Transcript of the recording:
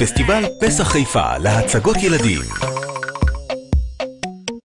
פסטיבל פסח חיפה להצגות ילדים.